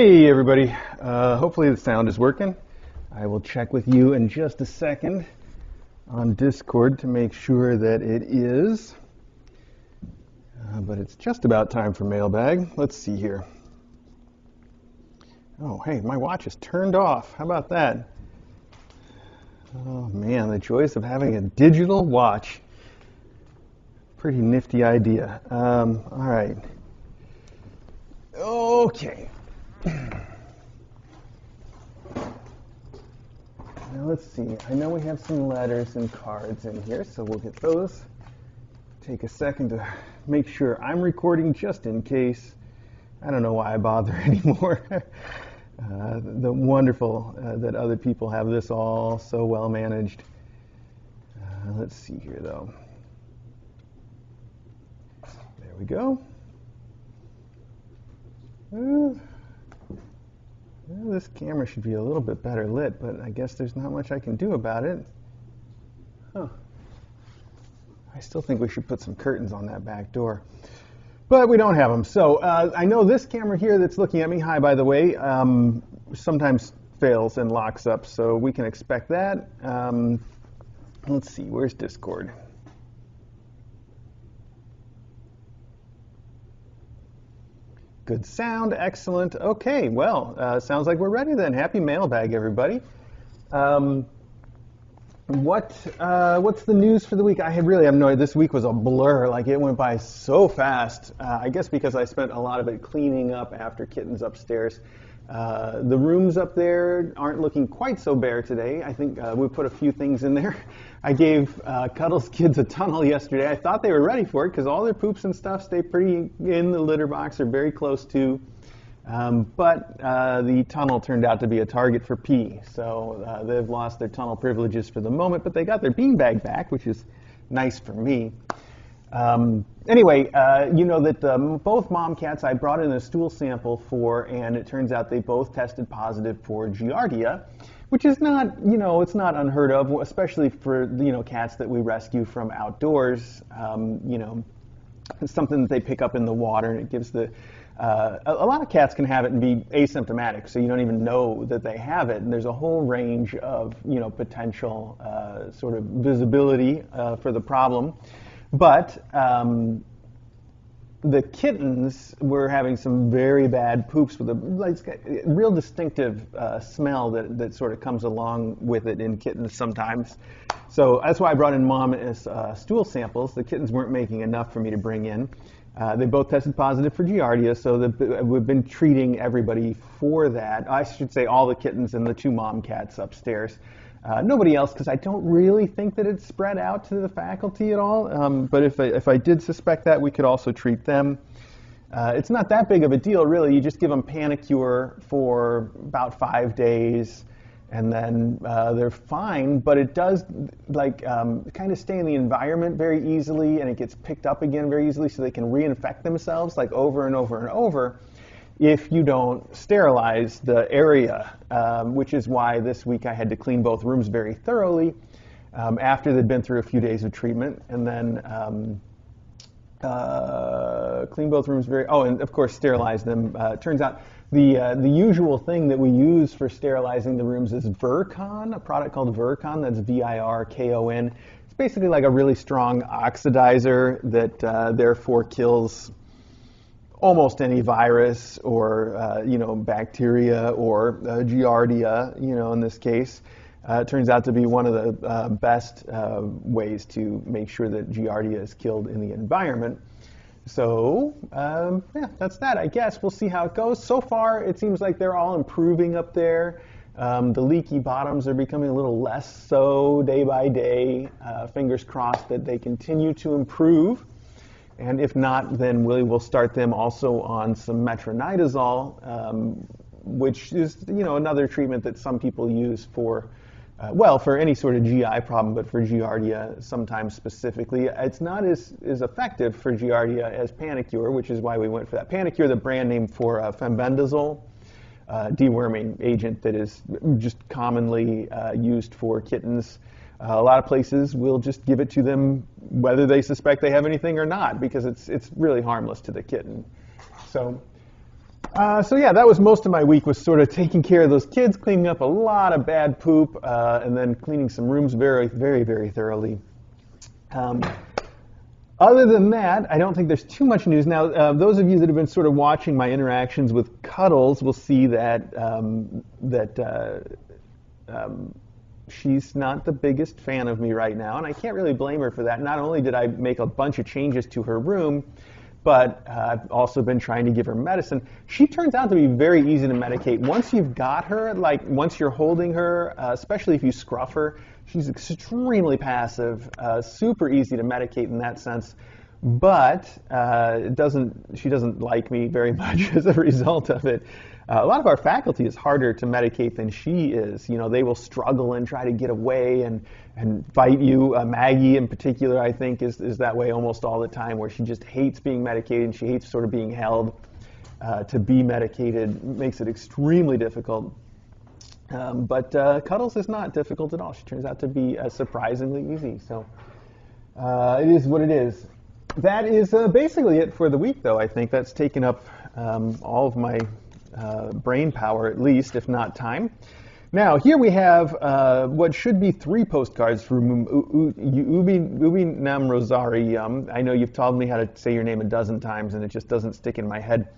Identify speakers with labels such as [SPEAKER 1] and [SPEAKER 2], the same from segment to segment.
[SPEAKER 1] Hey everybody, uh, hopefully the sound is working. I will check with you in just a second on Discord to make sure that it is. Uh, but it's just about time for mailbag. Let's see here. Oh, hey, my watch is turned off. How about that? Oh man, the joys of having a digital watch. Pretty nifty idea. Um, all right. Okay. Now let's see. I know we have some letters and cards in here, so we'll get those. Take a second to make sure I'm recording just in case. I don't know why I bother anymore. uh, the wonderful uh, that other people have this all so well managed. Uh, let's see here though. There we go. Uh, well, this camera should be a little bit better lit, but I guess there's not much I can do about it. Huh. I still think we should put some curtains on that back door. But we don't have them. So uh, I know this camera here that's looking at me, hi by the way, um, sometimes fails and locks up, so we can expect that. Um, let's see, where's Discord? Good sound, excellent. Okay, well, uh, sounds like we're ready then. Happy mailbag, everybody. Um, what uh, what's the news for the week? I really have no idea. This week was a blur. Like it went by so fast. Uh, I guess because I spent a lot of it cleaning up after kittens upstairs. Uh, the rooms up there aren't looking quite so bare today. I think uh, we put a few things in there. I gave uh, Cuddles kids a tunnel yesterday. I thought they were ready for it because all their poops and stuff stay pretty in the litter box or very close to. Um, but uh, the tunnel turned out to be a target for pee, so uh, they've lost their tunnel privileges for the moment. But they got their beanbag back, which is nice for me. Um, anyway, uh, you know that um, both mom cats I brought in a stool sample for, and it turns out they both tested positive for Giardia which is not, you know, it's not unheard of, especially for, you know, cats that we rescue from outdoors. Um, you know, it's something that they pick up in the water, and it gives the, uh, a, a, lot of cats can have it and be asymptomatic, so you don't even know that they have it. And there's a whole range of, you know, potential uh, sort of visibility uh, for the problem. But um, the kittens were having some very bad poops with a like, real distinctive uh, smell that, that sort of comes along with it in kittens sometimes. So that's why I brought in mom as uh, stool samples. The kittens weren't making enough for me to bring in. Uh, they both tested positive for Giardia, so the, we've been treating everybody for that. I should say all the kittens and the two mom cats upstairs. Uh, nobody else, because I don't really think that it's spread out to the faculty at all. Um, but if I, if I did suspect that, we could also treat them. Uh, it's not that big of a deal, really. You just give them Panacur for about five days, and then uh, they're fine. But it does, like, um, kind of stay in the environment very easily, and it gets picked up again very easily, so they can reinfect themselves, like, over and over and over if you don't sterilize the area, um, which is why this week I had to clean both rooms very thoroughly um, after they'd been through a few days of treatment, and then um, uh, clean both rooms very. Oh, and of course sterilize them. Uh, turns out the uh, the usual thing that we use for sterilizing the rooms is Virkon, a product called Virkon. That's V-I-R-K-O-N. It's basically like a really strong oxidizer that uh, therefore kills almost any virus or uh, you know bacteria or uh, giardia you know in this case. Uh, turns out to be one of the uh, best uh, ways to make sure that giardia is killed in the environment. So um, yeah that's that i guess. We'll see how it goes. So far it seems like they're all improving up there. Um, the leaky bottoms are becoming a little less so day by day. Uh, fingers crossed that they continue to improve and if not, then we will start them also on some metronidazole, um, which is you know another treatment that some people use for, uh, well, for any sort of GI problem, but for Giardia sometimes specifically. It's not as, as effective for Giardia as Panacur, which is why we went for that. Panacur, the brand name for uh, fenbendazole, uh, deworming agent that is just commonly uh, used for kittens. Uh, a lot of places will just give it to them whether they suspect they have anything or not because it's, it's really harmless to the kitten. So Uh, so yeah, that was most of my week was sort of taking care of those kids, cleaning up a lot of bad poop, uh, and then cleaning some rooms very, very, very thoroughly. Um, other than that, I don't think there's too much news. Now, uh, those of you that have been sort of watching my interactions with Cuddles will see that um, that uh, um, she's not the biggest fan of me right now, and I can't really blame her for that. Not only did I make a bunch of changes to her room, but uh, I've also been trying to give her medicine. She turns out to be very easy to medicate. Once you've got her, like once you're holding her, uh, especially if you scruff her, she's extremely passive, uh, super easy to medicate in that sense. But uh, it doesn't, she doesn't like me very much as a result of it. Uh, a lot of our faculty is harder to medicate than she is. You know, they will struggle and try to get away and, and fight you. Uh, Maggie, in particular, I think, is, is that way almost all the time, where she just hates being medicated and she hates sort of being held uh, to be medicated. Makes it extremely difficult. Um, but uh, Cuddles is not difficult at all. She turns out to be uh, surprisingly easy. So uh, it is what it is. That is basically it for the week, though. I think that's taken up um, all of my uh, brain power at least, if not time. Now, here we have uh, what should be three postcards from Ubi, Nam Rosari. Um, I know you've told me how to say your name a dozen times and it just doesn't stick in my head.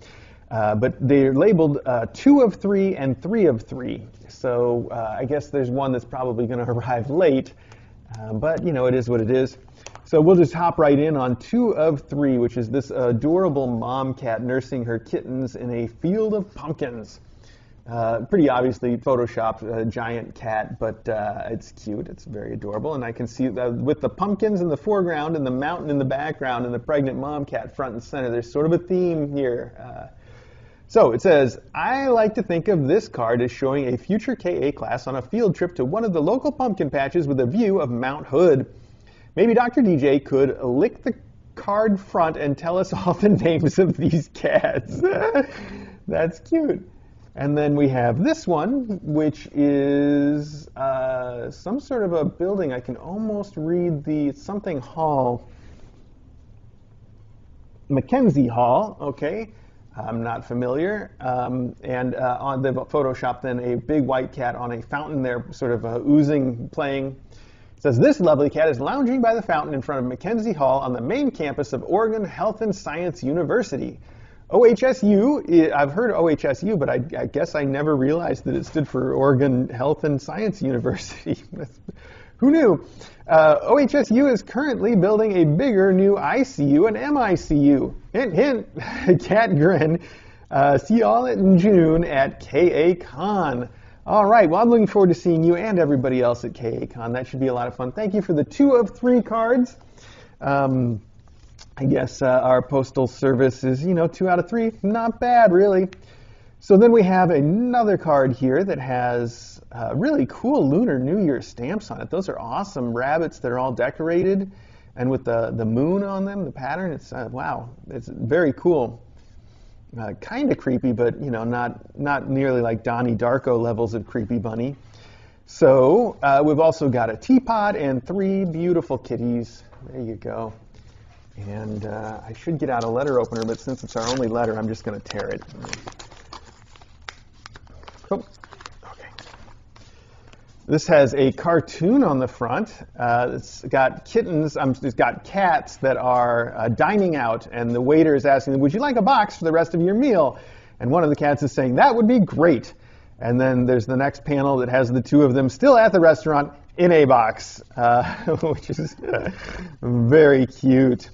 [SPEAKER 1] Uh, but they're labeled uh, two of three and three of three. So uh, I guess there's one that's probably going to arrive late. Uh, but, you know, it is what it is. So we'll just hop right in on two of three, which is this adorable mom cat nursing her kittens in a field of pumpkins. Uh, pretty obviously photoshopped a giant cat, but uh, it's cute. It's very adorable, and I can see with the pumpkins in the foreground and the mountain in the background and the pregnant mom cat front and center. There's sort of a theme here. Uh, so it says, I like to think of this card as showing a future KA class on a field trip to one of the local pumpkin patches with a view of Mount Hood. Maybe Dr. DJ could lick the card front and tell us all the names of these cats. That's cute. And then we have this one, which is uh, some sort of a building. I can almost read the something hall. Mackenzie Hall, okay. I'm not familiar. Um, and uh, on the Photoshop, then a big white cat on a fountain there, sort of uh, oozing, playing says this lovely cat is lounging by the fountain in front of Mackenzie Hall on the main campus of Oregon Health and Science University. OHSU, I've heard OHSU, but I, I guess I never realized that it stood for Oregon Health and Science University. Who knew? Uh, OHSU is currently building a bigger new ICU and MICU. Hint, hint, cat grin. Uh, see y'all in June at KA Con. All right. Well, I'm looking forward to seeing you and everybody else at KACon. That should be a lot of fun. Thank you for the two of three cards. Um, I guess uh, our postal service is, you know, two out of three. Not bad, really. So then we have another card here that has uh, really cool Lunar New Year stamps on it. Those are awesome rabbits that are all decorated and with the, the moon on them, the pattern. It's, uh, wow, it's very cool uh, kind of creepy, but you know, not not nearly like Donnie Darko levels of creepy bunny. So uh, we've also got a teapot and three beautiful kitties. There you go. And uh, I should get out a letter opener, but since it's our only letter, I'm just going to tear it. Oh. This has a cartoon on the front. Uh, it's got kittens, um, it's got cats that are uh, dining out, and the waiter is asking them, Would you like a box for the rest of your meal? And one of the cats is saying, That would be great. And then there's the next panel that has the two of them still at the restaurant in a box, uh, which is very cute.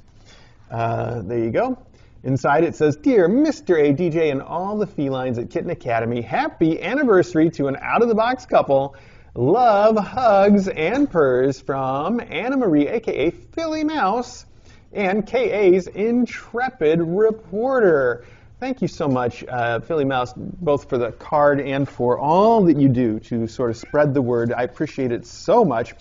[SPEAKER 1] Uh, there you go. Inside it says, Dear Mr. ADJ and all the felines at Kitten Academy, happy anniversary to an out of the box couple. Love, hugs, and purrs from Anna Marie, aka Philly Mouse, and KA's intrepid reporter. Thank you so much, uh, Philly Mouse, both for the card and for all that you do to sort of spread the word. I appreciate it so much.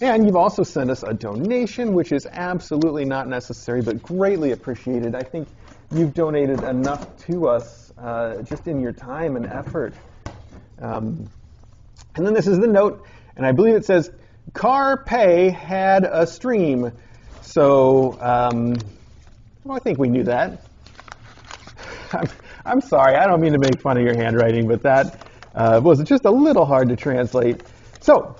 [SPEAKER 1] And you've also sent us a donation, which is absolutely not necessary, but greatly appreciated. I think you've donated enough to us uh, just in your time and effort. Um, and then this is the note, and I believe it says Carpe had a stream. So um, well, I think we knew that. I'm sorry, I don't mean to make fun of your handwriting, but that uh, was just a little hard to translate. So,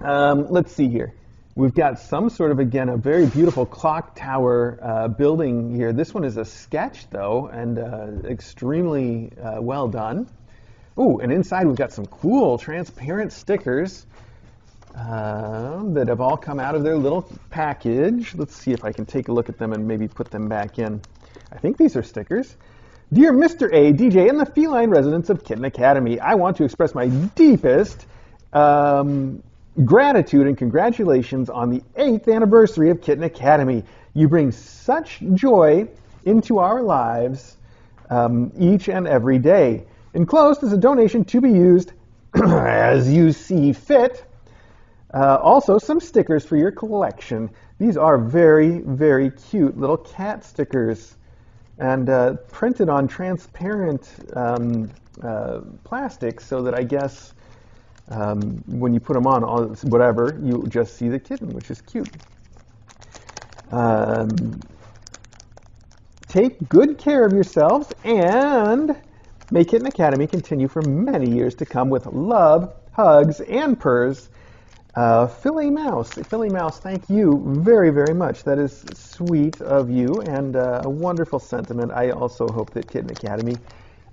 [SPEAKER 1] um, let's see here. We've got some sort of, again, a very beautiful clock tower uh, building here. This one is a sketch, though, and uh, extremely uh, well done. Ooh, and inside we've got some cool transparent stickers uh, that have all come out of their little package. Let's see if I can take a look at them and maybe put them back in. I think these are stickers. Dear Mr. A, DJ, and the feline residents of Kitten Academy, I want to express my deepest um, gratitude and congratulations on the eighth anniversary of Kitten Academy. You bring such joy into our lives um, each and every day. Enclosed is a donation to be used as you see fit. Uh, also, some stickers for your collection. These are very, very cute little cat stickers and uh, printed on transparent um, uh, plastic so that I guess um, when you put them on, whatever, you just see the kitten, which is cute. Um, take good care of yourselves and may Kitten Academy continue for many years to come with love, hugs, and purrs. Uh, Philly Mouse, Philly Mouse, thank you very, very much. That is sweet of you and uh, a wonderful sentiment. I also hope that Kitten Academy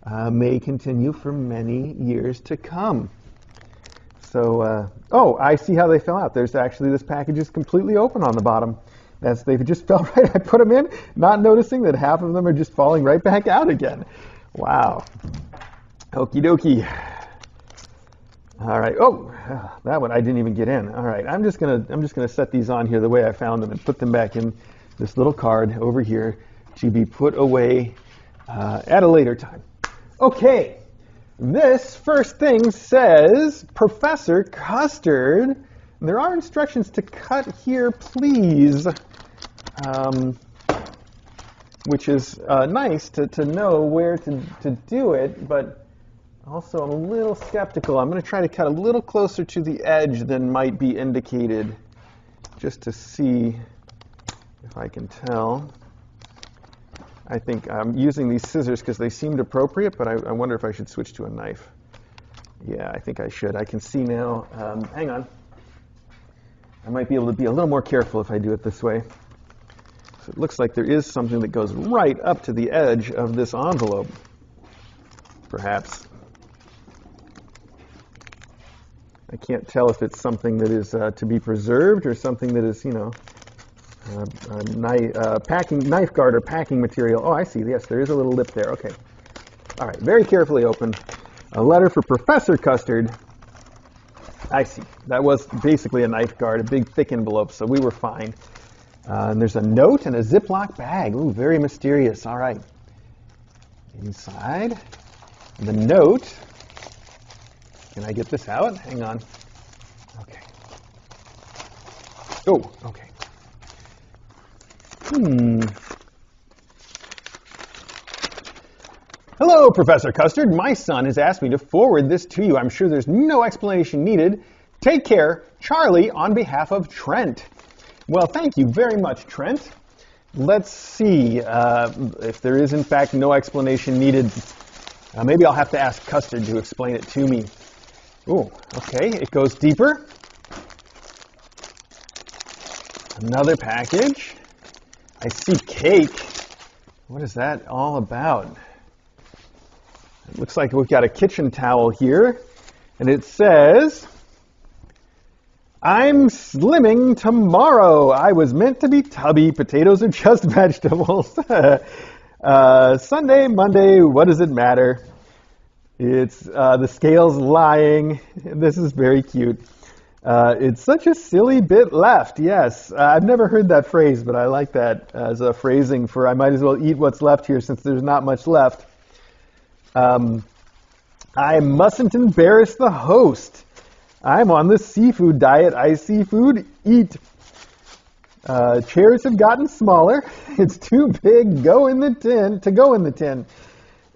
[SPEAKER 1] uh, may continue for many years to come. So, uh, oh, I see how they fell out. There's actually this package is completely open on the bottom. That's they just fell right. I put them in, not noticing that half of them are just falling right back out again. Wow. Okie dokie. All right. Oh, that one I didn't even get in. All right. I'm just gonna I'm just gonna set these on here the way I found them and put them back in this little card over here to be put away uh, at a later time. Okay. This first thing says Professor Custard. There are instructions to cut here, please, um, which is uh, nice to, to know where to, to do it, but also I'm a little skeptical. I'm going to try to cut a little closer to the edge than might be indicated, just to see if I can tell. I think I'm using these scissors because they seemed appropriate, but I, I, wonder if I should switch to a knife. Yeah, I think I should. I can see now. Um, hang on. I might be able to be a little more careful if I do it this way. So it looks like there is something that goes right up to the edge of this envelope, perhaps. I can't tell if it's something that is uh, to be preserved or something that is, you know, uh, knife, uh, packing, knife guard or packing material. Oh, I see. Yes, there is a little lip there. Okay. All right. Very carefully open. A letter for Professor Custard. I see. That was basically a knife guard, a big thick envelope, so we were fine. Uh, and there's a note and a Ziploc bag. Ooh, very mysterious. All right. Inside the note. Can I get this out? Hang on. Okay. Oh, okay. Hmm. Hello, Professor Custard. My son has asked me to forward this to you. I'm sure there's no explanation needed. Take care, Charlie, on behalf of Trent. Well, thank you very much, Trent. Let's see uh, if there is, in fact, no explanation needed. Uh, maybe I'll have to ask Custard to explain it to me. Ooh, okay, it goes deeper. Another package. I see cake. What is that all about? It looks like we've got a kitchen towel here, and it says, I'm slimming tomorrow. I was meant to be tubby. Potatoes are just vegetables. uh, Sunday, Monday, what does it matter? It's uh, the scale's lying. This is very cute. Uh, it's such a silly bit left. Yes, uh, I've never heard that phrase, but I like that as a phrasing for I might as well eat what's left here since there's not much left. Um, I mustn't embarrass the host. I'm on the seafood diet. I seafood eat. Uh, chairs have gotten smaller. It's too big. Go in the tin to go in the tin.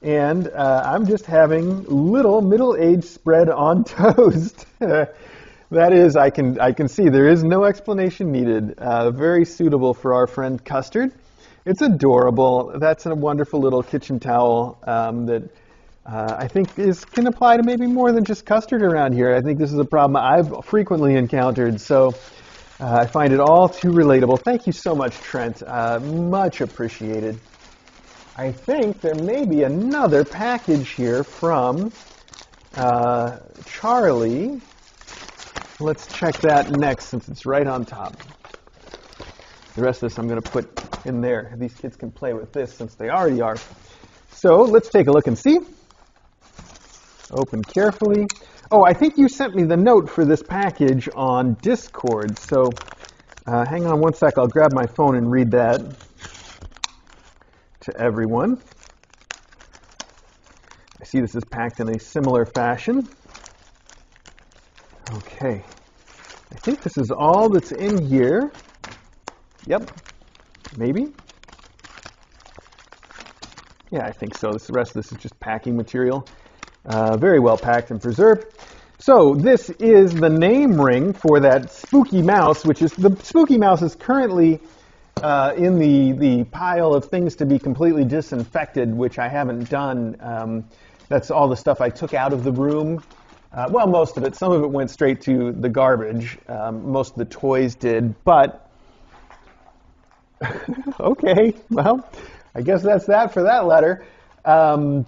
[SPEAKER 1] And uh, I'm just having little middle-aged spread on toast. That is, I can, I can see there is no explanation needed. Uh, very suitable for our friend Custard. It's adorable. That's a wonderful little kitchen towel um, that uh, I think is can apply to maybe more than just custard around here. I think this is a problem I've frequently encountered. So uh, I find it all too relatable. Thank you so much, Trent. Uh, much appreciated. I think there may be another package here from uh, Charlie. Let's check that next since it's right on top. The rest of this I'm going to put in there. These kids can play with this since they already are. So let's take a look and see. Open carefully. Oh, I think you sent me the note for this package on Discord. So uh, hang on one sec. I'll grab my phone and read that to everyone. I see this is packed in a similar fashion. Okay. I think this is all that's in here. Yep. Maybe. Yeah, I think so. This, the rest of this is just packing material. Uh, very well packed and preserved. So this is the name ring for that spooky mouse, which is the spooky mouse is currently uh, in the the pile of things to be completely disinfected, which I haven't done. Um, that's all the stuff I took out of the room. Uh, well, most of it. Some of it went straight to the garbage. Um, most of the toys did, but okay. Well, I guess that's that for that letter. Um,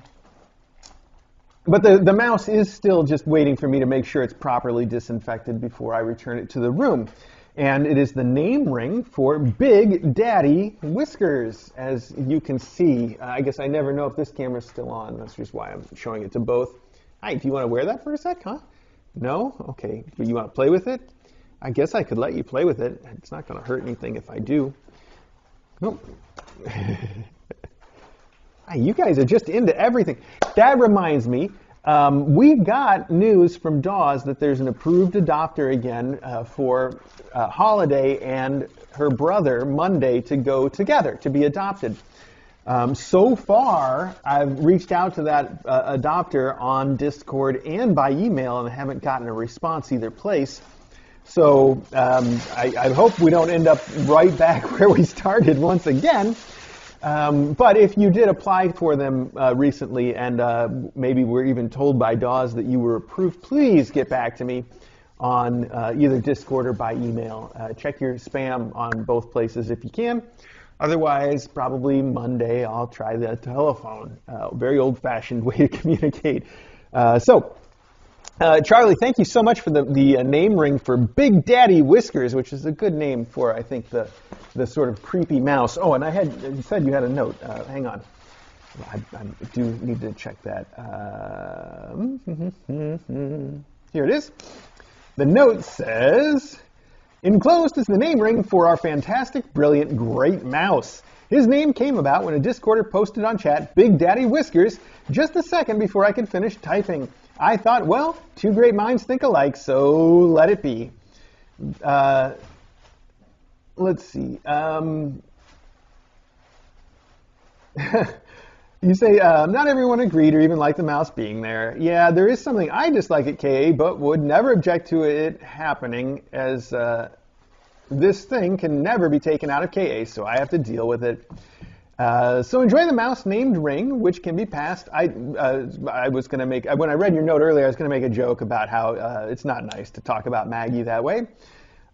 [SPEAKER 1] but the, the mouse is still just waiting for me to make sure it's properly disinfected before I return it to the room. And it is the name ring for Big Daddy Whiskers, as you can see. Uh, I guess I never know if this camera's still on. That's just why I'm showing it to both. Hi, do you want to wear that for a sec, huh? No? Okay. But you want to play with it? I guess I could let you play with it. It's not going to hurt anything if I do. Nope. you guys are just into everything. That reminds me, um, we got news from Dawes that there's an approved adopter again uh, for uh, Holiday and her brother Monday to go together to be adopted. Um, so far, I've reached out to that uh, adopter on Discord and by email and haven't gotten a response either place. So um, I, I hope we don't end up right back where we started once again. Um, but if you did apply for them uh, recently and uh, maybe were even told by Dawes that you were approved, please get back to me on uh, either Discord or by email. Uh, check your spam on both places if you can. Otherwise, probably Monday, I'll try the telephone. Uh, very old fashioned way to communicate. Uh, so, Charlie, thank you so much for the, the name ring for Big Daddy Whiskers, which is a good name for, I think, the, the sort of creepy mouse. Oh, and I had you said you had a note. Uh, hang on. I, I, do need to check that. Um, here it is. The note says, Enclosed is the name ring for our fantastic, brilliant, great mouse. His name came about when a Discorder posted on chat, Big Daddy Whiskers, just a second before I could finish typing. I thought, well, two great minds think alike, so let it be. Uh, let's see. Um, you say uh, not everyone agreed or even liked the mouse being there. Yeah, there is something I dislike at KA, but would never object to it happening, as uh, this thing can never be taken out of KA, so I have to deal with it. Uh, so enjoy the mouse named Ring, which can be passed. I uh, I was going to make when I read your note earlier, I was going to make a joke about how uh, it's not nice to talk about Maggie that way.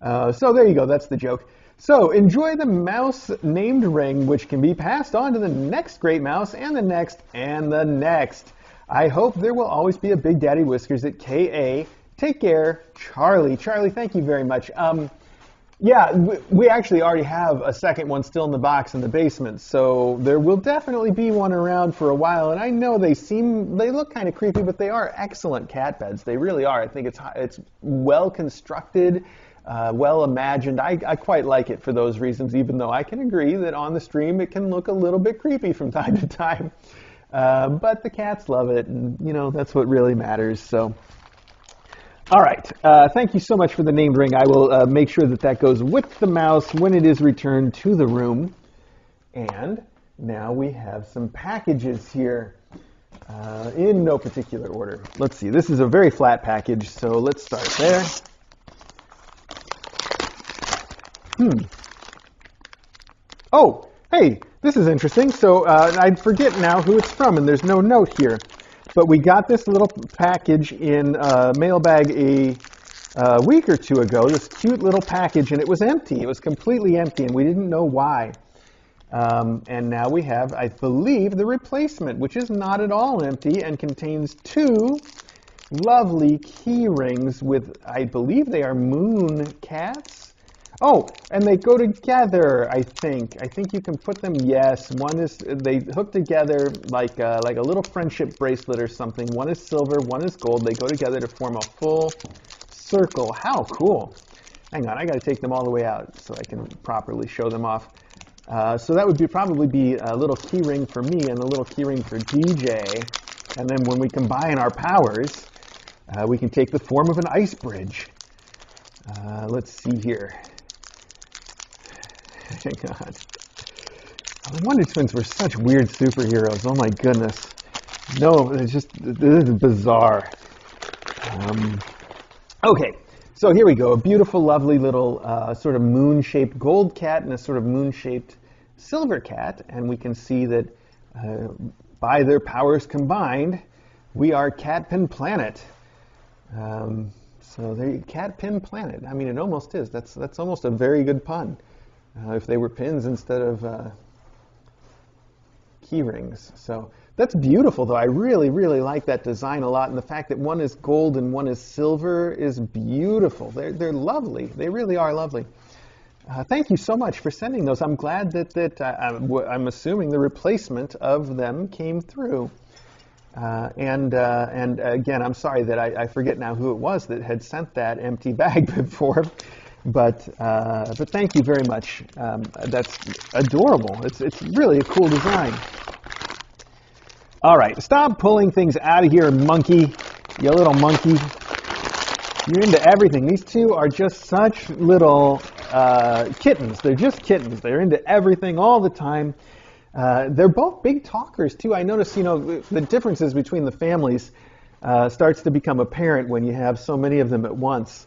[SPEAKER 1] Uh, so there you go. That's the joke. So enjoy the mouse named Ring, which can be passed on to the next great mouse and the next and the next. I hope there will always be a Big Daddy Whiskers at KA. Take care, Charlie. Charlie, thank you very much. Um, yeah, we actually already have a second one still in the box in the basement, so there will definitely be one around for a while. And I know they seem, they look kind of creepy, but they are excellent cat beds. They really are. I think it's it's well constructed, uh, well imagined. I, I quite like it for those reasons, even though I can agree that on the stream it can look a little bit creepy from time to time. Uh, but the cats love it, and you know that's what really matters. So. All right. Uh, thank you so much for the named ring. I will uh, make sure that that goes with the mouse when it is returned to the room. And now we have some packages here uh, in no particular order. Let's see. This is a very flat package, so let's start there. Hmm. Oh, hey, this is interesting. So uh, I forget now who it's from, and there's no note here. But we got this little package in uh, mailbag a uh, week or two ago, this cute little package, and it was empty. It was completely empty, and we didn't know why. Um, and now we have, I believe, the replacement, which is not at all empty and contains two lovely key rings with, I believe they are moon cats. Oh, and they go together, I think. I think you can put them, yes, one is, they hook together like a, like a little friendship bracelet or something. One is silver, one is gold. They go together to form a full circle. How cool. Hang on, I got to take them all the way out so I can properly show them off. Uh, so that would be probably be a little key ring for me and a little key ring for DJ. And then when we combine our powers, uh, we can take the form of an ice bridge. Uh, let's see here. Hang on. The Wonder Twins were such weird superheroes. Oh my goodness. No, it's just, this is bizarre. Um, okay, so here we go. A beautiful, lovely little uh, sort of moon shaped gold cat and a sort of moon shaped silver cat. And we can see that uh, by their powers combined, we are Catpin Planet. Um, so there, Catpin Planet. I mean, it almost is. That's that's almost a very good pun. Uh, if they were pins instead of uh, key rings. So that's beautiful, though. I really, really like that design a lot, and the fact that one is gold and one is silver is beautiful. They're they're lovely. They really are lovely. Uh, thank you so much for sending those. I'm glad that that uh, I'm, I'm assuming the replacement of them came through. Uh, and uh, and again, I'm sorry that I, I, forget now who it was that had sent that empty bag before, but uh, but thank you very much. Um, that's adorable. It's it's really a cool design. All right, stop pulling things out of here, monkey. You little monkey. You're into everything. These two are just such little uh, kittens. They're just kittens. They're into everything all the time. Uh, they're both big talkers too. I notice, you know, the differences between the families uh, starts to become apparent when you have so many of them at once.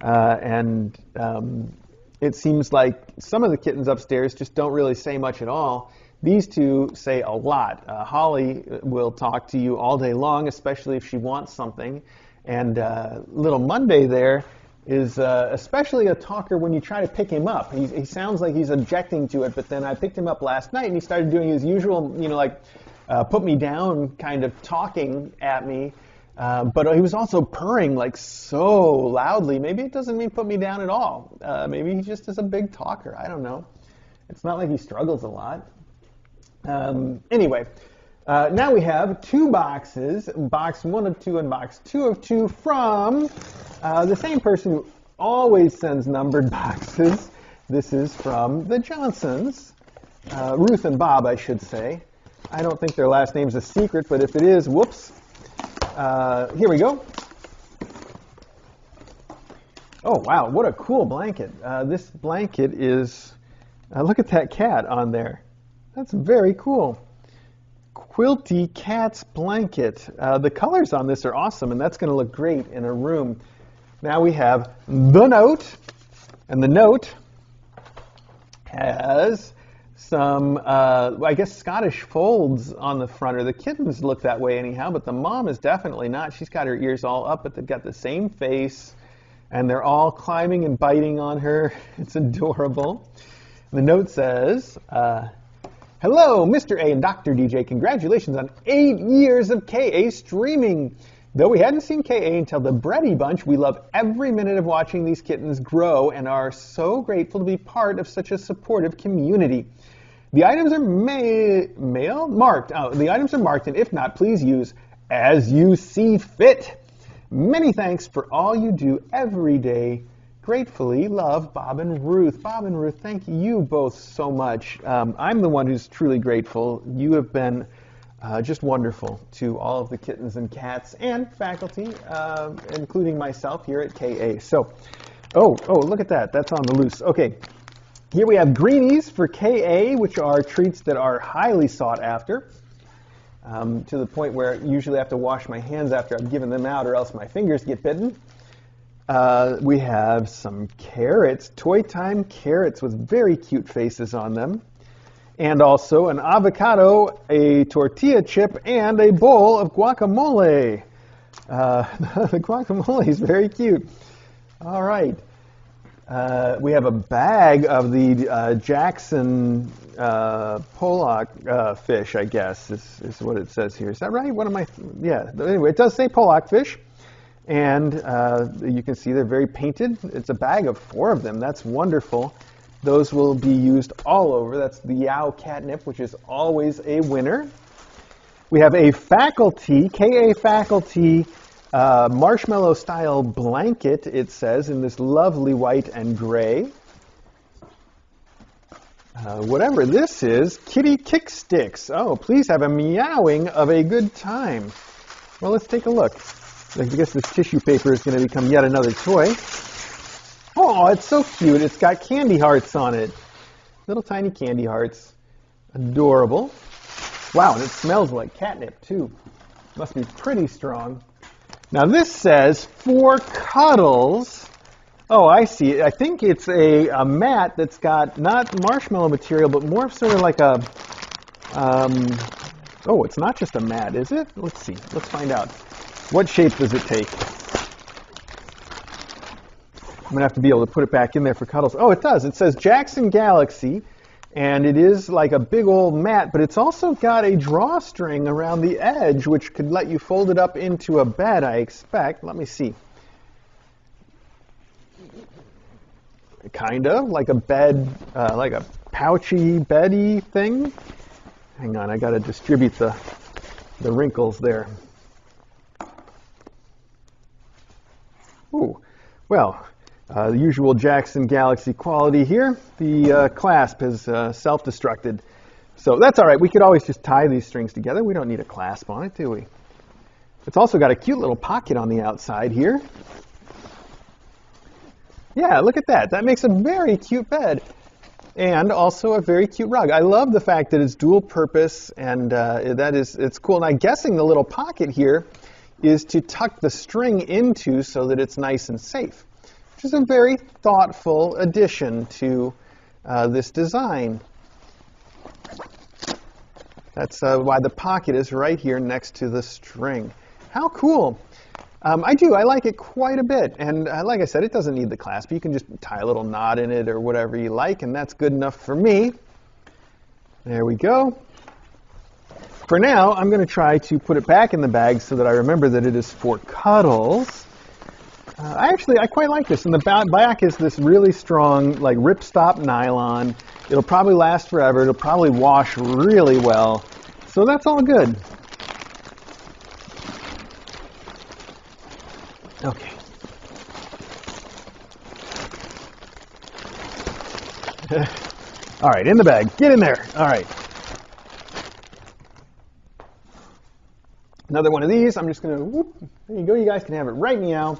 [SPEAKER 1] Uh, and um, it seems like some of the kittens upstairs just don't really say much at all. These two say a lot. Uh, Holly will talk to you all day long, especially if she wants something. And uh, little Monday there is uh, especially a talker when you try to pick him up. He, he, sounds like he's objecting to it, but then I picked him up last night and he started doing his usual, you know, like uh, put me down kind of talking at me. Uh, but he was also purring like so loudly. Maybe it doesn't mean put me down at all. Uh, maybe he just is a big talker. I don't know. It's not like he struggles a lot. Um, anyway, uh, now we have two boxes, box one of two and box two of two from uh, the same person who always sends numbered boxes. This is from the Johnsons, uh, Ruth and Bob, I should say. I don't think their last name's a secret, but if it is, whoops. Uh, here we go. Oh, wow, what a cool blanket. Uh, this blanket is, uh, look at that cat on there. That's very cool quilty cat's blanket. Uh, the colors on this are awesome, and that's going to look great in a room. Now we have the note, and the note has some, uh, I guess, Scottish folds on the front, or the kittens look that way anyhow, but the mom is definitely not. She's got her ears all up, but they've got the same face, and they're all climbing and biting on her. It's adorable. The note says, uh, Hello, Mr. A and Dr. DJ. Congratulations on eight years of KA streaming. Though we hadn't seen KA until the Brady Bunch, we love every minute of watching these kittens grow and are so grateful to be part of such a supportive community. The items are ma- mailed, marked. Oh, the items are marked, and if not, please use as you see fit. Many thanks for all you do every day gratefully love Bob and Ruth. Bob and Ruth, thank you both so much. Um, I'm the one who's truly grateful. You have been uh, just wonderful to all of the kittens and cats and faculty, uh, including myself here at KA. So, oh, oh, look at that. That's on the loose. Okay. Here we have greenies for KA, which are treats that are highly sought after. Um, to the point where usually I usually have to wash my hands after I've given them out, or else my fingers get bitten. Uh, we have some carrots, toy time carrots with very cute faces on them. and also an avocado, a tortilla chip, and a bowl of guacamole. Uh, the guacamole is very cute. All right. Uh, we have a bag of the uh, Jackson uh, Pollock uh, fish, I guess, is, is what it says here. Is that right? What am I? Yeah. Anyway, it does say Pollock fish. And uh, you can see they're very painted. It's a bag of four of them. That's wonderful. Those will be used all over. That's the Yeowww catnip, which is always a winner. We have a faculty, KA faculty uh, marshmallow style blanket, it says, in this lovely white and gray. Uh, whatever this is, kitty kick sticks. Oh, please have a meowing of a good time. Well, let's take a look. I guess this tissue paper is going to become yet another toy. Oh, it's so cute. It's got candy hearts on it. Little tiny candy hearts. Adorable. Wow, and it smells like catnip, too. Must be pretty strong. Now, this says for cuddles. Oh, I see. I think it's a, a mat that's got not marshmallow material, but more sort of like a. Um, oh, it's not just a mat, is it? Let's see. Let's find out. What shape does it take? I'm going to have to be able to put it back in there for cuddles. Oh, it does. It says Jackson Galaxy, and it is like a big old mat, but it's also got a drawstring around the edge, which could let you fold it up into a bed, I expect. Let me see. Kind of like a bed, uh, like a pouchy, beddy thing. Hang on, I got to distribute the, the wrinkles there. Ooh, well, uh, the usual Jackson Galaxy quality here. The uh, clasp has uh, self-destructed. So that's all right. We could always just tie these strings together. We don't need a clasp on it, do we? It's also got a cute little pocket on the outside here. Yeah, look at that. That makes a very cute bed. And also a very cute rug. I love the fact that it's dual purpose and uh, that is, it's cool. And I'm guessing the little pocket here is to tuck the string into so that it's nice and safe which is a very thoughtful addition to uh, this design. That's uh, why the pocket is right here next to the string. How cool! Um, I do. I like it quite a bit. And uh, like I said, it doesn't need the clasp. You can just tie a little knot in it or whatever you like, and that's good enough for me. There we go. For now, I'm going to try to put it back in the bag so that I remember that it is for cuddles. Uh, I actually, I quite like this. And the back is this really strong, like ripstop nylon. It'll probably last forever. It'll probably wash really well. So that's all good. Okay. all right, in the bag. Get in there. All right. Another one of these. I'm just going to, there you go. You guys can have it right meow.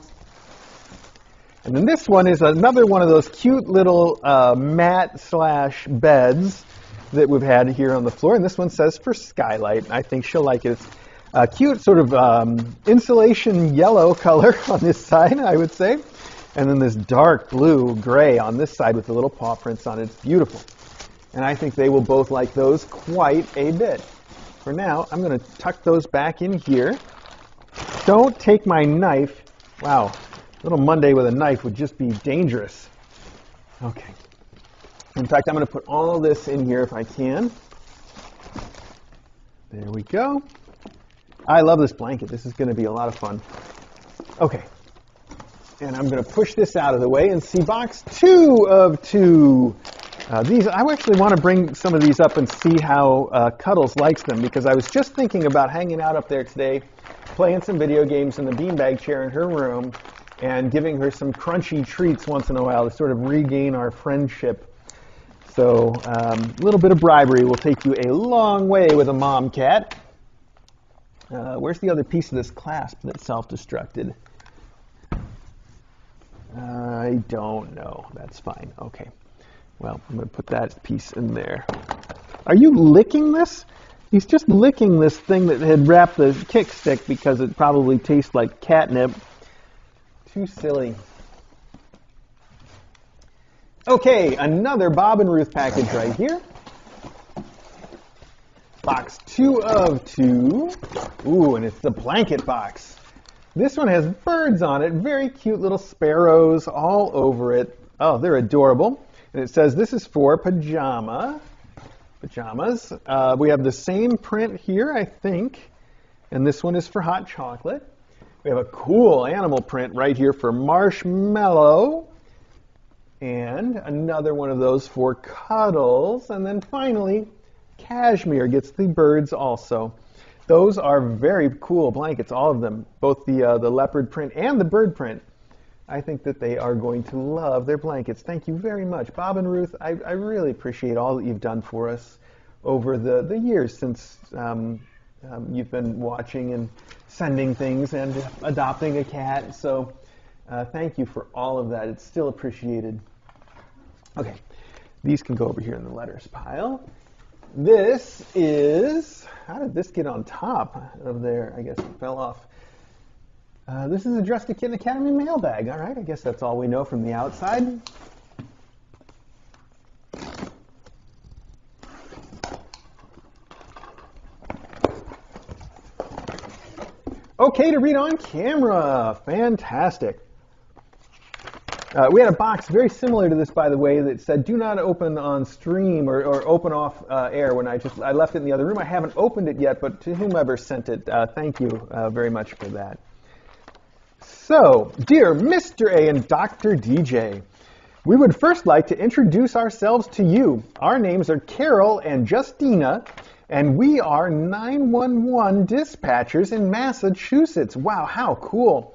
[SPEAKER 1] And then this one is another one of those cute little uh, mat slash beds that we've had here on the floor. And this one says for Skylight. I think she'll like it. It's a cute sort of um, insulation yellow color on this side, I would say. And then this dark blue gray on this side with the little paw prints on it. It's beautiful. And I think they will both like those quite a bit. For now, I'm going to tuck those back in here. Don't take my knife. Wow, little Monday with a knife would just be dangerous. Okay. In fact, I'm going to put all this in here if I can. There we go. I love this blanket. This is going to be a lot of fun. Okay. And I'm going to push this out of the way and see box two of two. Uh, these, I actually want to bring some of these up and see how uh, Cuddles likes them because I was just thinking about hanging out up there today, playing some video games in the beanbag chair in her room, and giving her some crunchy treats once in a while to sort of regain our friendship. So um, a little bit of bribery will take you a long way with a mom cat. Uh, where's the other piece of this clasp that self-destructed? I don't know. That's fine. Okay. Well, I'm going to put that piece in there. Are you licking this? He's just licking this thing that had wrapped the kickstick because it probably tastes like catnip. Too silly. Okay, another Bob and Ruth package right here. box two of two. Ooh, and it's the blanket box. This one has birds on it, very cute little sparrows all over it. Oh, they're adorable. And it says this is for pajama, pajamas. Uh, we have the same print here, I think, and this one is for hot chocolate. We have a cool animal print right here for marshmallow. And another one of those for cuddles. And then finally, cashmere gets the birds also. Those are very cool blankets, all of them, both the, uh, the leopard print and the bird print. I think that they are going to love their blankets. Thank you very much. Bob and Ruth, I, I really appreciate all that you've done for us over the, the years since um, um, you've been watching and sending things and adopting a cat. So uh, thank you for all of that. It's still appreciated. Okay, these can go over here in the letters pile. This is, how did this get on top of there? I guess it fell off. Uh, this is addressed to Kitten Academy mailbag. All right, I guess that's all we know from the outside. Okay to read on camera. Fantastic. Uh, we had a box very similar to this, by the way, that said "Do not open on stream" or, or "Open off uh, air." When I just I left it in the other room, I haven't opened it yet, but to whomever sent it, uh, thank you uh, very much for that. So, dear Mr. A and Dr. DJ, we would first like to introduce ourselves to you. Our names are Carol and Justina, and we are 911 dispatchers in Massachusetts. Wow, how cool!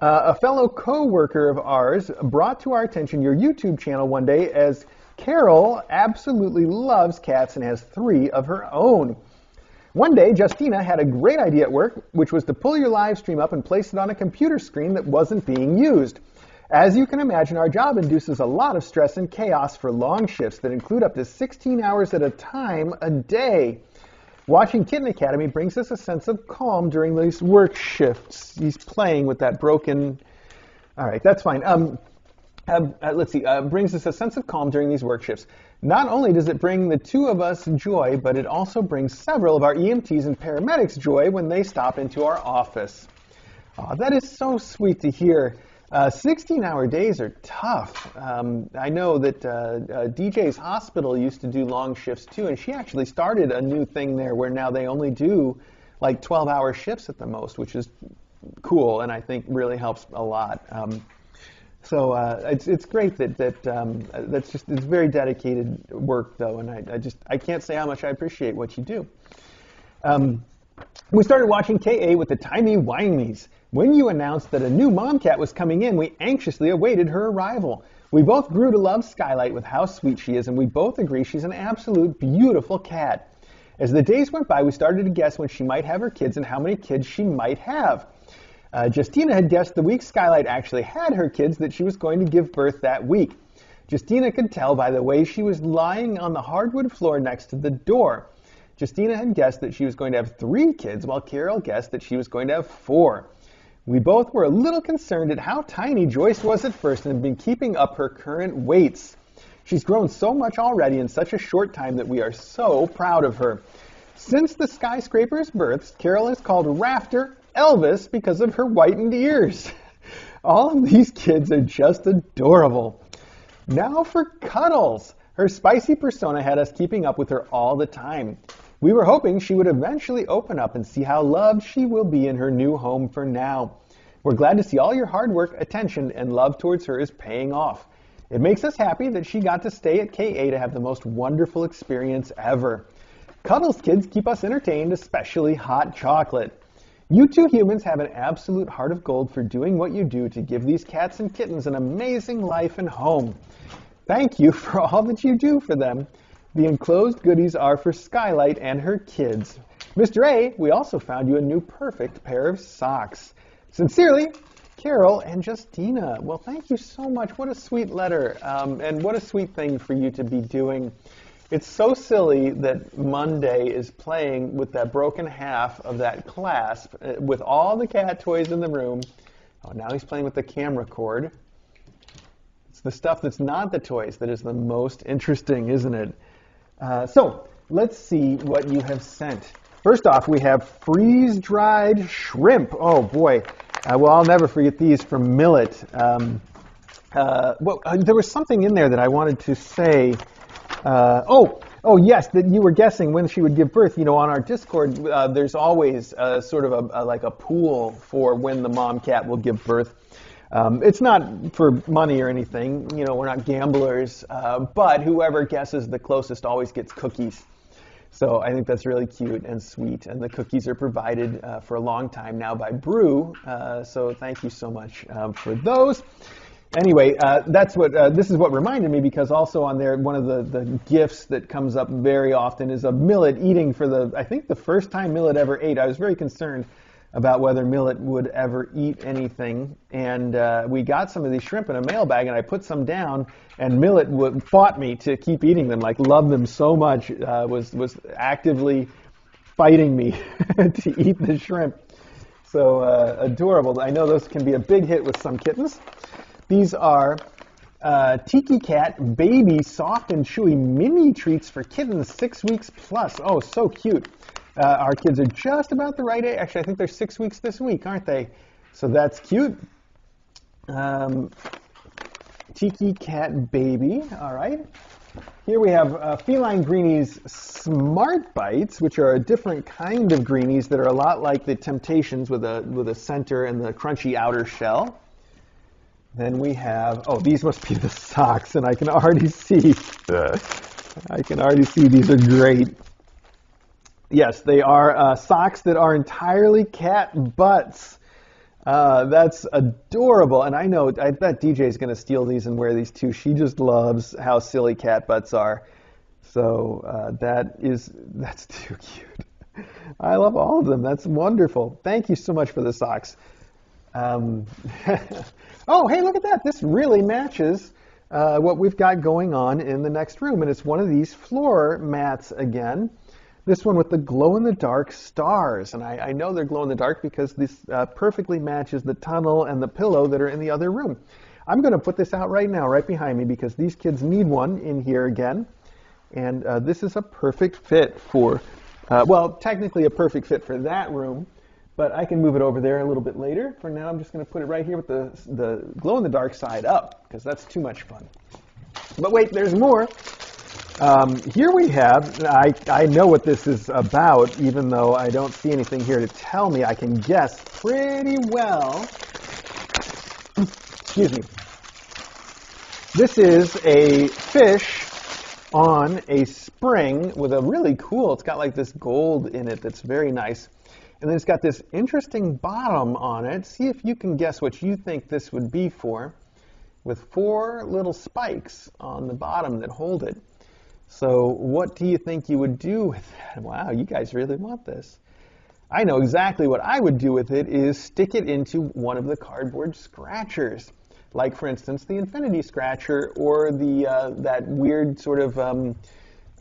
[SPEAKER 1] Uh, a fellow co-worker of ours brought to our attention your YouTube channel one day as Carol absolutely loves cats and has three of her own. One day, Justina had a great idea at work, which was to pull your live stream up and place it on a computer screen that wasn't being used. As you can imagine, our job induces a lot of stress and chaos for long shifts that include up to 16 hours at a time a day. Watching Kitten Academy brings us a sense of calm during these work shifts. He's playing with that broken. All right, that's fine. Um, uh, uh, let's see. Uh, brings us a sense of calm during these work shifts. Not only does it bring the two of us joy, but it also brings several of our EMTs and paramedics joy when they stop into our office. Oh, that is so sweet to hear. Uh, 16 hour days are tough. Um, I know that uh, uh, DJ's hospital used to do long shifts too, and she actually started a new thing there where now they only do like 12 hour shifts at the most, which is cool and I think really helps a lot. Um, so uh, it's it's great that that um, that's just it's very dedicated work though, and I, I, just I can't say how much I appreciate what you do. Um, we started watching KA with the Timey Wimeys. When you announced that a new mom cat was coming in, we anxiously awaited her arrival. We both grew to love Skylight with how sweet she is, and we both agree she's an absolute beautiful cat. As the days went by, we started to guess when she might have her kids and how many kids she might have. Uh, Justina had guessed the week Skylight actually had her kids that she was going to give birth that week. Justina could tell by the way she was lying on the hardwood floor next to the door. Justina had guessed that she was going to have three kids, while Carol guessed that she was going to have four. We both were a little concerned at how tiny Joyce was at first and had been keeping up her current weights. She's grown so much already in such a short time that we are so proud of her. Since the skyscraper's births, Carol has called Rafter Elvis because of her whitened ears. All of these kids are just adorable. Now for Cuddles. Her spicy persona had us keeping up with her all the time. We were hoping she would eventually open up and see how loved she will be in her new home for now. We're glad to see all your hard work, attention, and love towards her is paying off. It makes us happy that she got to stay at KA to have the most wonderful experience ever. Cuddles kids keep us entertained, especially hot chocolate. You two humans have an absolute heart of gold for doing what you do to give these cats and kittens an amazing life and home. Thank you for all that you do for them. The enclosed goodies are for Skylight and her kids. Mr. A, we also found you a new perfect pair of socks. Sincerely, Carol and Justina. Well, thank you so much. What a sweet letter, um, and what a sweet thing for you to be doing. It's so silly that Monday is playing with that broken half of that clasp uh, with all the cat toys in the room. Oh, now he's playing with the camera cord. It's the stuff that's not the toys that is the most interesting, isn't it? Uh, so, let's see what you have sent. First off, we have freeze-dried shrimp. Oh boy, uh, well I'll never forget these from Millet. Um, uh, well, uh, there was something in there that I wanted to say. Uh, oh, oh yes, that you were guessing when she would give birth. You know, on our Discord, there's always sort of a, a, like a pool for when the mom cat will give birth. Um, it's not for money or anything. You know, we're not gamblers. Uh, but whoever guesses the closest always gets cookies. So I think that's really cute and sweet. And the cookies are provided uh, for a long time now by Brew. Uh, so thank you so much um, for those. Anyway, uh, that's what uh, this is what reminded me because also on there one of the, the gifts that comes up very often is a millet eating for the I think the first time millet ever ate. I was very concerned about whether Millet would ever eat anything. And uh, we got some of these shrimp in a mailbag, and I put some down, and Millet w- fought me to keep eating them, like loved them so much, uh, was, was actively fighting me to eat the shrimp. So uh, adorable. I know those can be a big hit with some kittens. These are uh, Tiki Cat Baby Soft and Chewy Mini Treats for kittens six weeks plus. Oh, so cute. Uh, our kids are just about the right age. Actually, I think they're six weeks this week, aren't they? So that's cute. Um, Tiki Cat Baby, all right. Here we have uh, Feline Greenies Smart Bites, which are a different kind of greenies that are a lot like the Temptations with a, with a center and the crunchy outer shell. Then we have, oh, these must be the socks, and I can already see, I can already see these are great. Yes, they are uh, socks that are entirely cat butts. Uh, that's adorable, and I know I bet DJ is going to steal these and wear these too. She just loves how silly cat butts are. So uh, that is that's too cute. I love all of them. That's wonderful. Thank you so much for the socks. Um, oh, hey, look at that! This really matches uh, what we've got going on in the next room, and it's one of these floor mats again. This one with the glow-in-the-dark stars, and I, I, know they're glow-in-the-dark because this uh, perfectly matches the tunnel and the pillow that are in the other room. I'm going to put this out right now, right behind me, because these kids need one in here again. And uh, this is a perfect fit for, uh, well, technically a perfect fit for that room, but I can move it over there a little bit later. For now, I'm just going to put it right here with the, the glow-in-the-dark side up, because that's too much fun. But wait, there's more. Um, here we have, I, I know what this is about, even though I don't see anything here to tell me. I can guess pretty well. Excuse me. This is a fish on a spring with a really cool, it's got like this gold in it that's very nice. And then it's got this interesting bottom on it. See if you can guess what you think this would be for, with four little spikes on the bottom that hold it. So what do you think you would do with that? Wow, you guys really want this. I know exactly what I would do with it is stick it into one of the cardboard scratchers. Like, for instance, the Infinity Scratcher or the uh, that weird sort of um,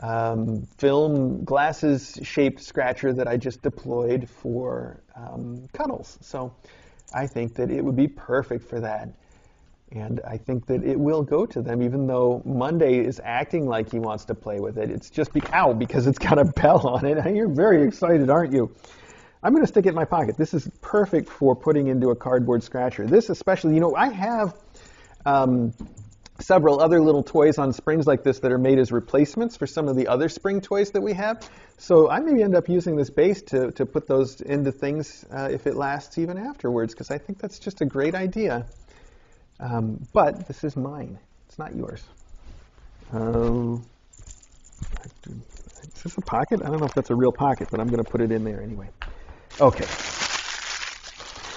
[SPEAKER 1] um, film glasses shaped scratcher that I just deployed for um, Cuddles. So I think that it would be perfect for that. And I think that it will go to them, even though Monday is acting like he wants to play with it. It's just be- ow, because it's got a bell on it. You're very excited, aren't you? I'm going to stick it in my pocket. This is perfect for putting into a cardboard scratcher. This especially, you know, I have um, several other little toys on springs like this that are made as replacements for some of the other spring toys that we have. So I maybe end up using this base to, to put those into things uh, if it lasts even afterwards, because I think that's just a great idea. Um, but this is mine. It's not yours. Um, is this a pocket? I don't know if that's a real pocket, but I'm going to put it in there anyway. Okay.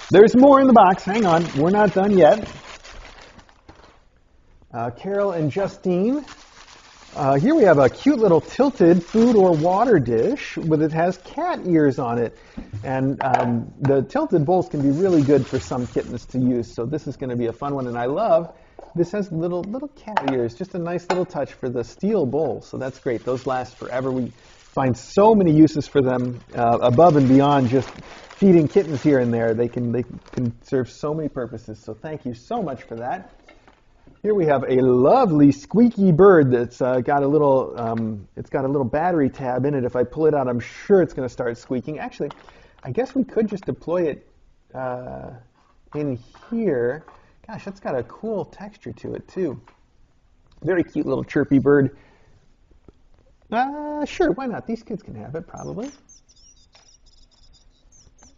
[SPEAKER 1] There's more in the box. Hang on. We're not done yet. Uh, Carol and Justine uh, here we have a cute little tilted food or water dish with it has cat ears on it. And um, the tilted bowls can be really good for some kittens to use. So this is going to be a fun one. And I love this has little little cat ears, just a nice little touch for the steel bowl. So that's great. Those last forever. We find so many uses for them uh, above and beyond just feeding kittens here and there. They can they can serve so many purposes. So thank you so much for that. Here we have a lovely squeaky bird that's uh, got a little, um, it's got a little battery tab in it. If I pull it out, I'm sure it's going to start squeaking. Actually, I guess we could just deploy it uh, in here. Gosh, that's got a cool texture to it too. Very cute little chirpy bird. Uh, sure, why not? These kids can have it, probably.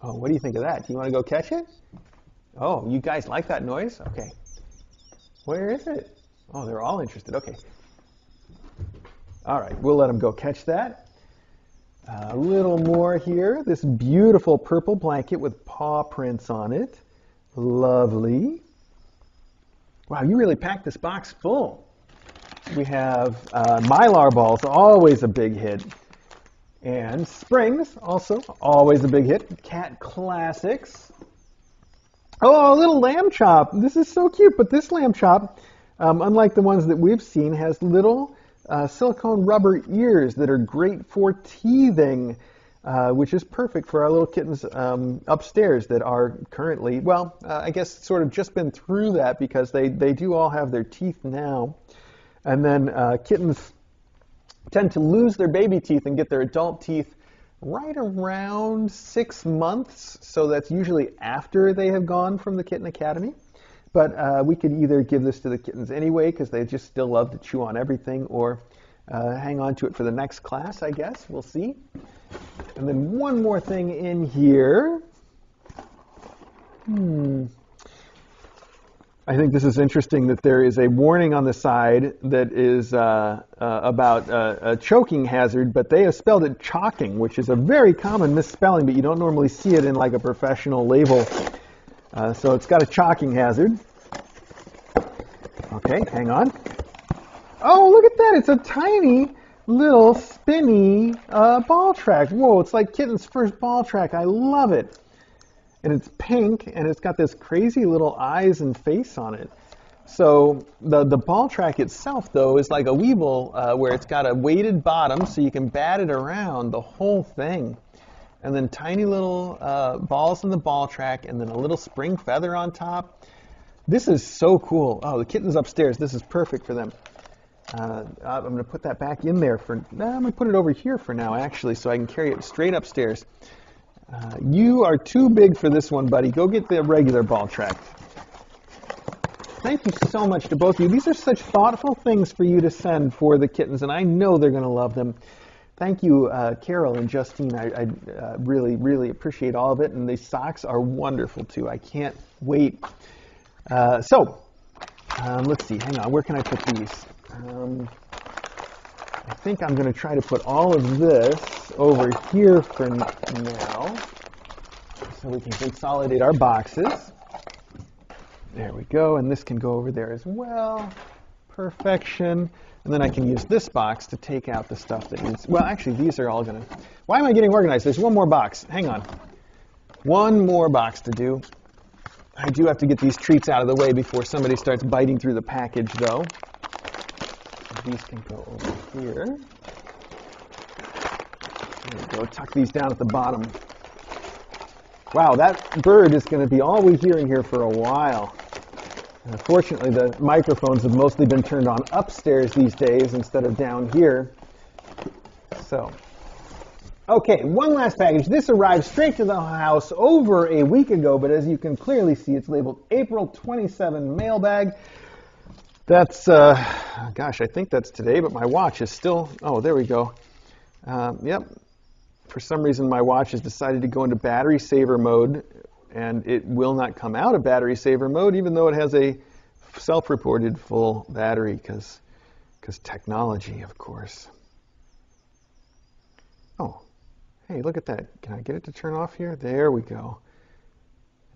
[SPEAKER 1] Oh, what do you think of that? Do you want to go catch it? Oh, you guys like that noise? Okay. Where is it? Oh, they're all interested. Okay. All right, we'll let them go catch that. A little more here. This beautiful purple blanket with paw prints on it. Lovely. Wow, you really packed this box full. We have uh, Mylar balls, always a big hit. And Springs, also always a big hit. Cat Classics. Oh, a little lamb chop. This is so cute, but this lamb chop, um, unlike the ones that we've seen, has little uh, silicone rubber ears that are great for teething, uh, which is perfect for our little kittens um, upstairs that are currently, well, uh, I guess sort of just been through that because they, they do all have their teeth now. And then uh, kittens tend to lose their baby teeth and get their adult teeth right around six months. So that's usually after they have gone from the Kitten Academy. But uh, we could either give this to the kittens anyway because they just still love to chew on everything, or uh, hang on to it for the next class, I guess. We'll see. And then one more thing in here. Hmm. I think this is interesting that there is a warning on the side that is uh, uh, about uh, a choking hazard, but they have spelled it chalking, which is a very common misspelling, but you don't normally see it in like a professional label. Uh, so it's got a chalking hazard. Okay, hang on. Oh, look at that! It's a tiny little spinny uh, ball track. Whoa, it's like Kitten's first ball track. I love it and it's pink and it's got this crazy little eyes and face on it. So the, the ball track itself, though, is like a Weeble uh, where it's got a weighted bottom so you can bat it around the whole thing. And then tiny little uh, balls in the ball track and then a little spring feather on top. This is so cool. Oh, the kitten's upstairs. This is perfect for them. Uh, I'm going to put that back in there for, nah, I'm going to put it over here for now, actually, so I can carry it straight upstairs. Uh, you are too big for this one, buddy. Go get the regular ball track. Thank you so much to both of you. These are such thoughtful things for you to send for the kittens, and I know they're going to love them. Thank you, uh, Carol and Justine. I, I uh, really, really appreciate all of it, and these socks are wonderful too. I can't wait. Uh, so, um, let's see. Hang on. Where can I put these? Um, I think I'm going to try to put all of this over here for now so we can consolidate our boxes. There we go, and this can go over there as well. Perfection. And then I can use this box to take out the stuff that needs, well, actually, these are all to, why am I getting organized? There's one more box. Hang on. One more box to do. I do have to get these treats out of the way before somebody starts biting through the package, though. These can go over here. Go. Tuck these down at the bottom. Wow, that bird is going to be all we hear in here for a while. Unfortunately, the microphones have mostly been turned on upstairs these days instead of down here. So, okay, one last package. This arrived straight to the house over a week ago, but as you can clearly see, it's labeled April 27 mailbag. That's, uh, gosh, I think that's today, but my watch is still, oh, there we go. Uh, yep, for some reason my watch has decided to go into battery saver mode and it will not come out of battery saver mode even though it has a self-reported full battery because because technology of course. Oh hey look at that. Can I get it to turn off here? There we go.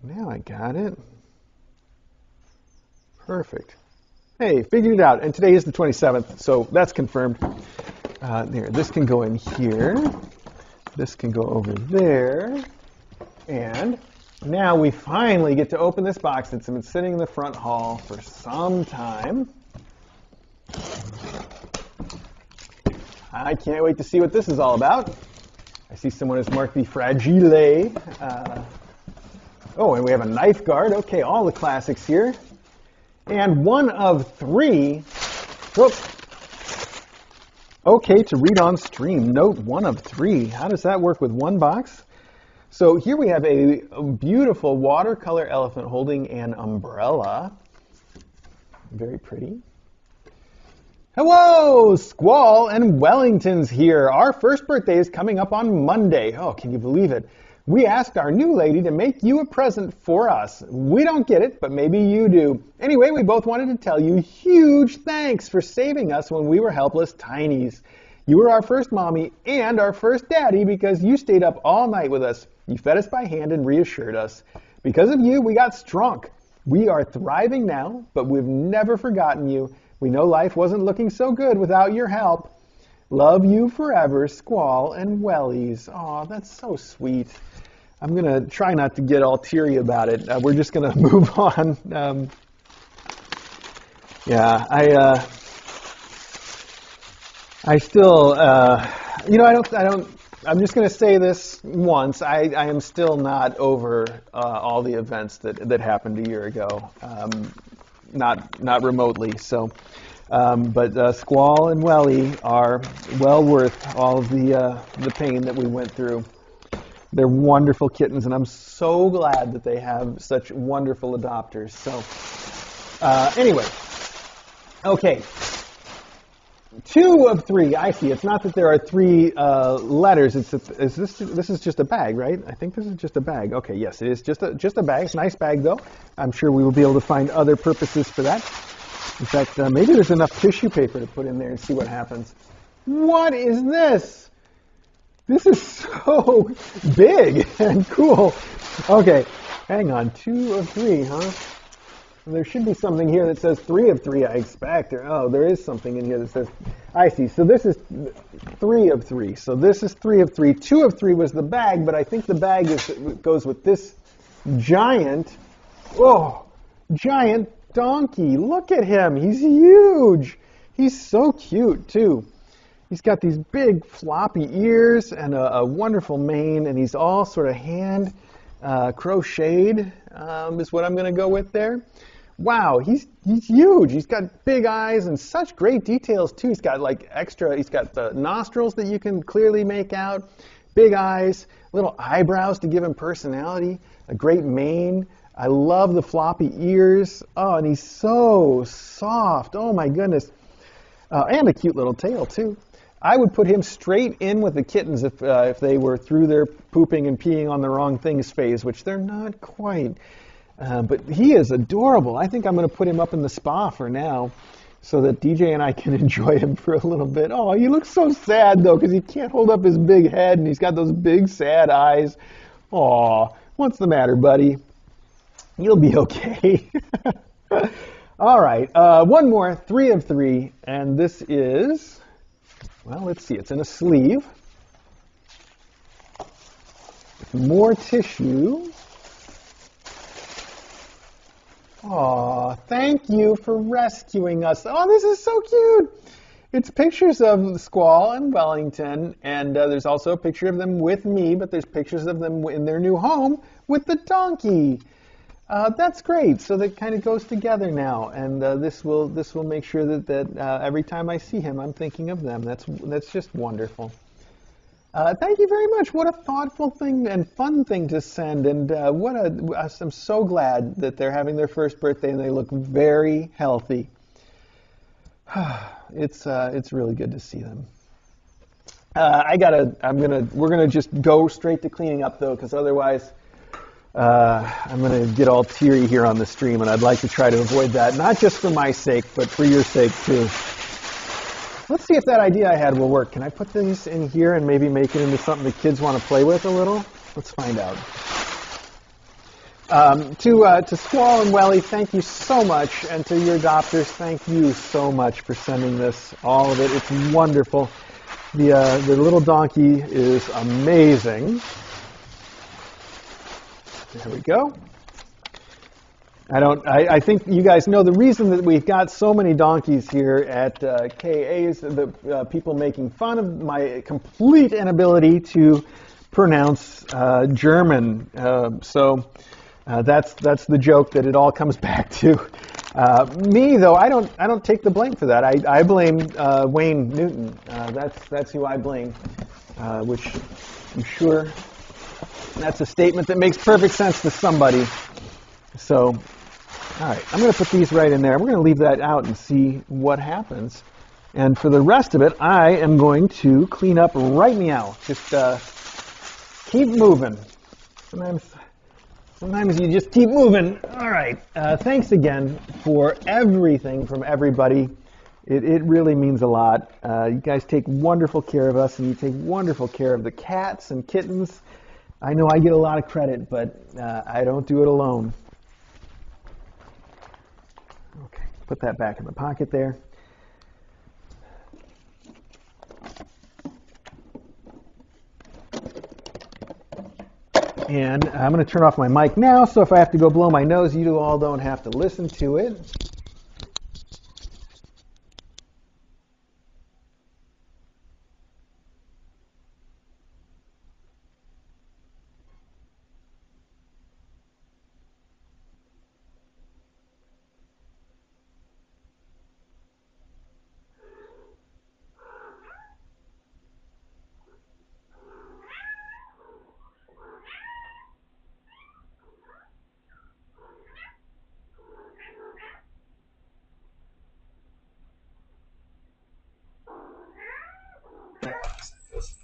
[SPEAKER 1] Now I got it. Perfect. Hey figured it out and today is the 27th so that's confirmed. Uh, there this can go in here this can go over there. And now we finally get to open this box that's been sitting in the front hall for some time. I can't wait to see what this is all about. I see someone has marked the Fragile. Uh, oh, and we have a knife guard. Okay, all the classics here. And one of three. Okay to read on stream. Note one of three. How does that work with one box? So here we have a beautiful watercolor elephant holding an umbrella. Very pretty. Hello, Squall and Wellington's here. Our first birthday is coming up on Monday. Oh, can you believe it? We asked our new lady to make you a present for us. We don't get it, but maybe you do. Anyway, we both wanted to tell you huge thanks for saving us when we were helpless tinies. You were our first mommy and our first daddy because you stayed up all night with us. You fed us by hand and reassured us. Because of you, we got strong. We are thriving now, but we've never forgotten you. We know life wasn't looking so good without your help. Love you forever, Squall and Wellies. Aw, that's so sweet. I'm going to try not to get all teary about it. Uh, we're just going to move on. Um, yeah, I, uh, I still, uh, you know, I don't, I don't, I'm just going to say this once. I, I am still not over uh, all the events that, that happened a year ago, um, not, not remotely. So, um, but uh, Squall and Welly are well worth all of the, uh, the pain that we went through. They're wonderful kittens, and I'm so glad that they have such wonderful adopters. So, uh, anyway, okay. Two of three. I see. It's not that there are three uh, letters. It's this this is just a bag, right? I think this is just a bag. Okay, yes, it is just a just a bag. Nice bag, though. I'm sure we will be able to find other purposes for that. In fact, uh, maybe there's enough tissue paper to put in there and see what happens. What is this? This is so big and cool. Okay, hang on. Two of three, huh? There should be something here that says three of three, I expect. Or, oh, there is something in here that says, I see. So this is three of three. So this is three of three. Two of three was the bag, but I think the bag is, goes with this giant, oh, giant donkey. Look at him. He's huge. He's so cute, too. He's got these big floppy ears and a, a wonderful mane, and he's all sort of hand uh, crocheted, um, is what I'm going to go with there. Wow, he's he's huge. He's got big eyes and such great details too. He's got like extra. He's got the nostrils that you can clearly make out, big eyes, little eyebrows to give him personality, a great mane. I love the floppy ears. Oh, and he's so soft. Oh my goodness. Uh, and a cute little tail too. I would put him straight in with the kittens if, uh, if they were through their pooping and peeing on the wrong things phase, which they're not quite. Uh, but he is adorable. I think I'm going to put him up in the spa for now so that DJ and I can enjoy him for a little bit. Oh, he looks so sad though because he can't hold up his big head and he's got those big sad eyes. Aw, what's the matter, buddy? You'll be okay. All right, uh, one more, three of three, and this is well, let's see. It's in a sleeve. More tissue. Aw, thank you for rescuing us. Oh, this is so cute. It's pictures of Squall and Wellington, and uh, there's also a picture of them with me, but there's pictures of them in their new home with the donkey. Uh, that's great. So that kind of goes together now, and uh, this will this will make sure that that uh, every time I see him, I'm thinking of them. That's that's just wonderful. Uh, thank you very much. What a thoughtful thing and fun thing to send, and uh, what a I'm so glad that they're having their first birthday and they look very healthy. it's uh, it's really good to see them. I gotta I'm gonna we're gonna just go straight to cleaning up though, because otherwise. Uh, I'm going to get all teary here on the stream, and I'd like to try to avoid that, not just for my sake, but for your sake too. Let's see if that idea I had will work. Can I put these in here and maybe make it into something the kids want to play with a little? Let's find out. Um, to uh, to Squall and Welly, thank you so much, and to your adopters, thank you so much for sending this. All of it, it's wonderful. The uh, the little donkey is amazing. There we go. I don't. I, I, think you guys know the reason that we've got so many donkeys here at uh, KA is the uh, people making fun of my complete inability to pronounce uh, German. Uh, so uh, that's that's the joke that it all comes back to. Uh, me though, I don't. I don't take the blame for that. I, I blame uh, Wayne Newton. That's that's who I blame. Which I'm sure that's a statement that makes perfect sense to somebody. So, all right, I'm going to put these right in there. We're going to leave that out and see what happens. And for the rest of it, I am going to clean up right meow. Just uh, keep moving. Sometimes Sometimes you just keep moving. All right. Uh, thanks again for everything from everybody. It, it really means a lot. Uh, you guys take wonderful care of us, and you take wonderful care of the cats and kittens. I know I get a lot of credit, but uh, I don't do it alone. Okay, put that back in the pocket there. And I'm going to turn off my mic now, so if I have to go blow my nose, you all don't have to listen to it.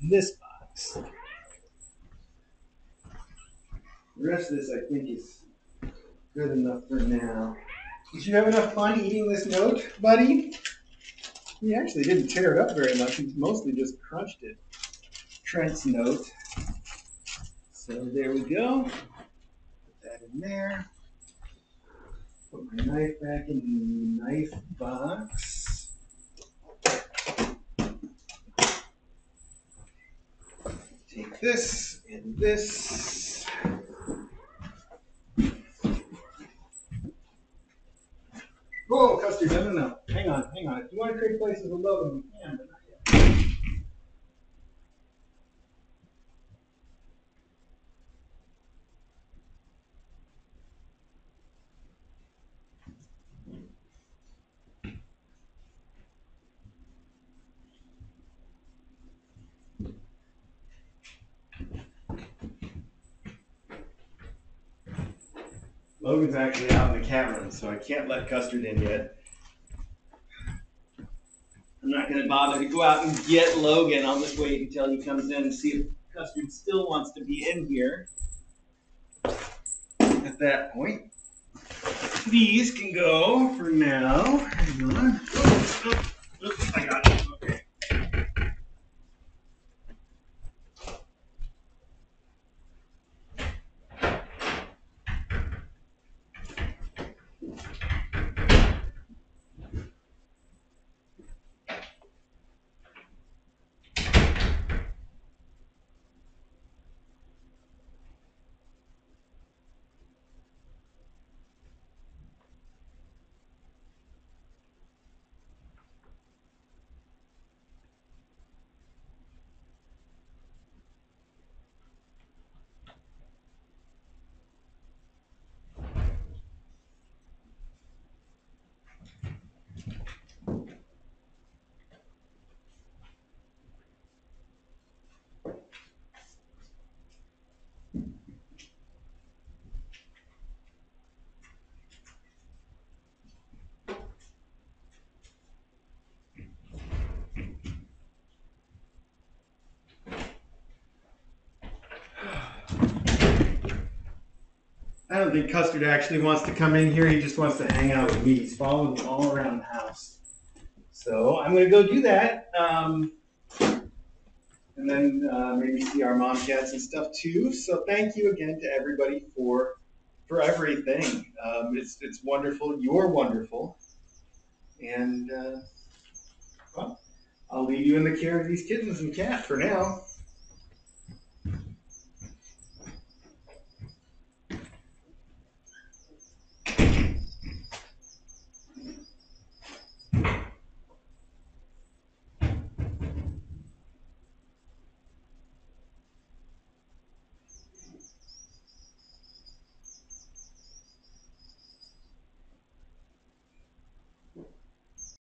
[SPEAKER 1] This box. The rest of this, I think, is good enough for now. Did you have enough fun eating this note, buddy? He actually didn't tear it up very much. He mostly just crunched it. Trent's note. So there we go. Put that in there. Put my knife back in the knife box. Take this and this. Oh, custard, no, no, no. Hang on, hang on. If you want to trade places with love, you can, but not Logan's actually out in the room, so I can't let Custard in yet. I'm not going to bother to go out and get Logan. I'll just wait until he comes in and see if Custard still wants to be in here. At that point, these can go for now. Hang on. Oh, oh, oh, I got it. Okay. I don't think Custard actually wants to come in here. He just wants to hang out with me. He's following me all around the house. So I'm going to go do that. Um, and then uh, maybe see our mom cats and stuff too. So thank you again to everybody for for everything. Um, it's it's wonderful. You're wonderful. And uh, well, I'll leave you in the care of these kittens and cat for now.